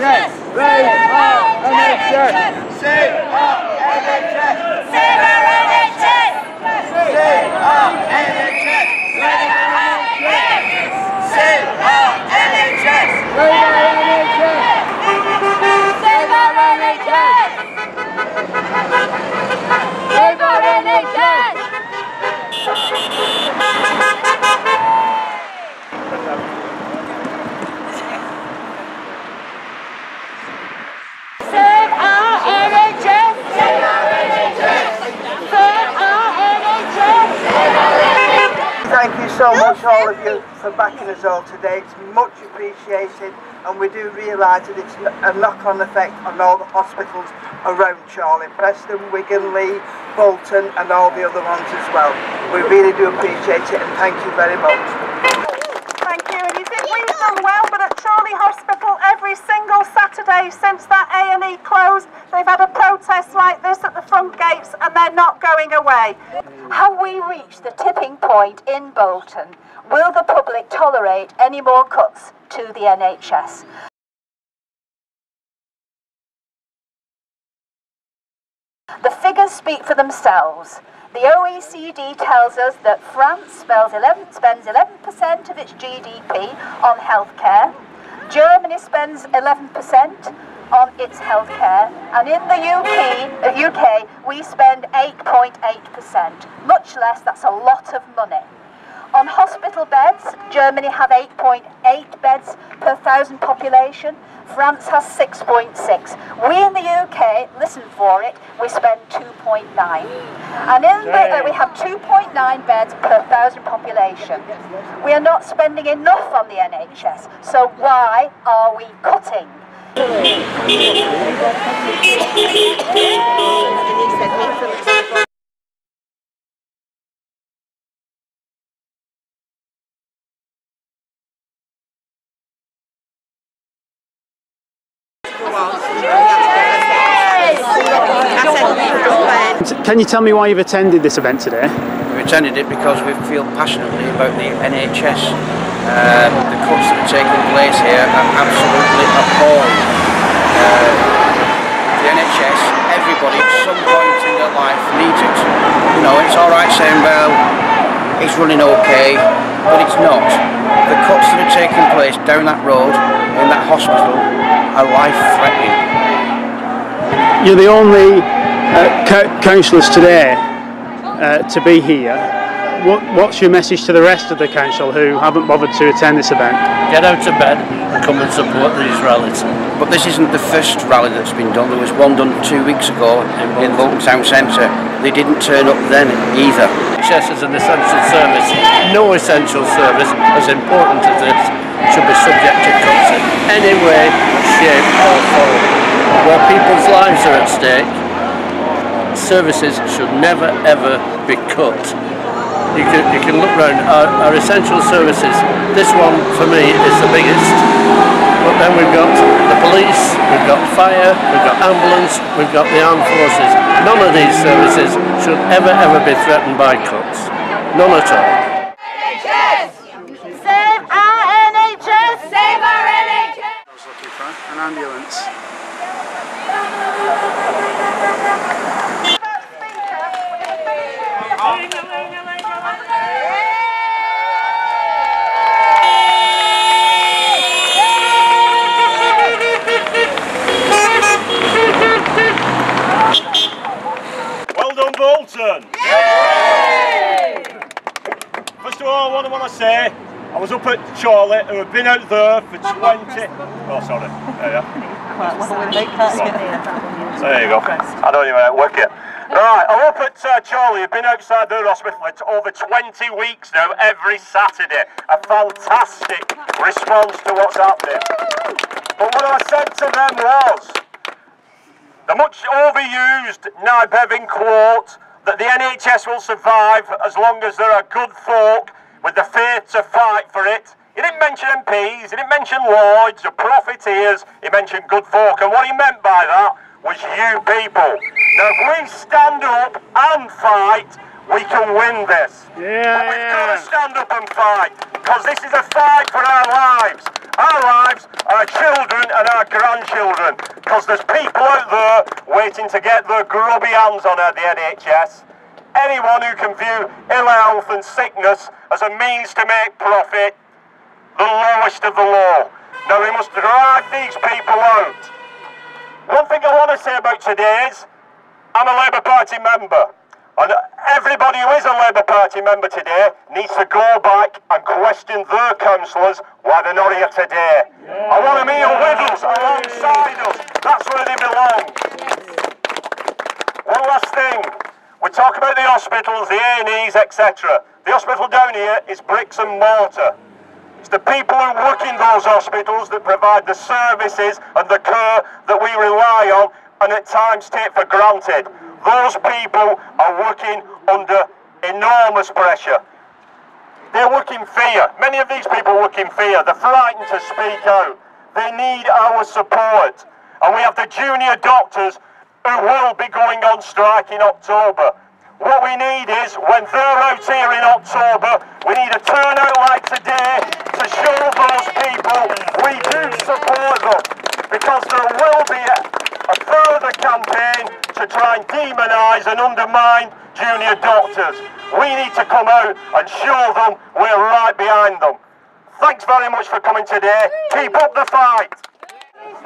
NHS! Save our NHS! Save our NHS! Save our NHS! Save our NHS! So much all of you for backing us all today. It's much appreciated and we do realise that it's a knock-on effect on all the hospitals around Chorley, Preston, Wigan, Leigh, Bolton and all the other ones as well. We really do appreciate it and thank you very much. Thank you. And you think we've done well, but at Chorley Hospital every Saturday since that A&E closed, they've had a protest like this at the front gates and they're not going away. Have we reached the tipping point in Bolton? Will the public tolerate any more cuts to the NHS? The figures speak for themselves. The OECD tells us that France spends 11% of its GDP on healthcare. Germany spends 11% on its healthcare, and in the UK, uh, UK we spend 8.8%. Much less, that's a lot of money. On hospital beds, Germany have 8.8 beds per thousand population. France has 6.6. We in the UK, listen for it, we spend 2.9. And in the, uh, we have 2.9 beds per thousand population. We are not spending enough on the NHS, so why are we cutting? Can you tell me why you've attended this event today? We've attended it because we feel passionately about the NHS. Um, the cuts that are taking place here are absolutely appalling. Uh, the NHS, everybody at some point in their life needs it. You know, it's alright saying, well, it's running okay, but it's not. The cuts that are taking place down that road, in that hospital, are life-threatening. You're the only uh, councillors today uh, to be here. What, what's your message to the rest of the council who haven't bothered to attend this event? Get out of bed and come and support these rallies. But this isn't the first rally that's been done. There was one done two weeks ago in Bolton Town Centre. They didn't turn up then either. NHS is an essential service. No essential service, as important as this, should be subject to cuts in any way, shape or. Where people's lives are at stake, services should never ever be cut. You can, you can look around our, our essential services. This one for me is the biggest. But then we've got the police, we've got fire, we've got ambulance, we've got the armed forces. None of these services should ever ever be threatened by cuts. None at all. NHS! Save our NHS! Save our NHS! I was looking for an ambulance. Well done, Bolton! First of all, what do I want to say, I was up at Chorley, who had been out there for 20... Oh, sorry. There you are. There you go. I don't even work it. Right, I'm up at uh, Chorley. I've been outside the hospital for over 20 weeks now, every Saturday. A fantastic response to what's happening. But what I said to them was, the much overused Nye Bevan quote that the NHS will survive as long as there are good folk with the faith to fight for it. He didn't mention MPs, he didn't mention lords or profiteers, he mentioned good folk. And what he meant by that was you people. Now, if we stand up and fight, we can win this. Yeah, but we've got to stand up and fight because this is a fight for our lives. Our lives, our children and our grandchildren. Because there's people out there waiting to get their grubby hands on at the NHS. Anyone who can view ill health and sickness as a means to make profit, the lowest of the law. Now we must drive these people out. One thing I want to say about today is, I'm a Labour Party member. And everybody who is a Labour Party member today needs to go back and question their councillors why they're not here today. I want them here with us, alongside us. That's where they belong. One last thing. We talk about the hospitals, the A&Es, etc. The hospital down here is bricks and mortar. It's the people who work in those hospitals that provide the services and the care that we rely on and at times take for granted. Those people are working under enormous pressure. They work in fear. Many of these people work in fear. They're frightened to speak out. They need our support. And we have the junior doctors who will be going on strike in October. What we need is, when they're out here in October, we need a turnout like today to show those people we do support them. Because there will be a, a further campaign to try and demonise and undermine junior doctors. We need to come out and show them we're right behind them. Thanks very much for coming today. Keep up the fight.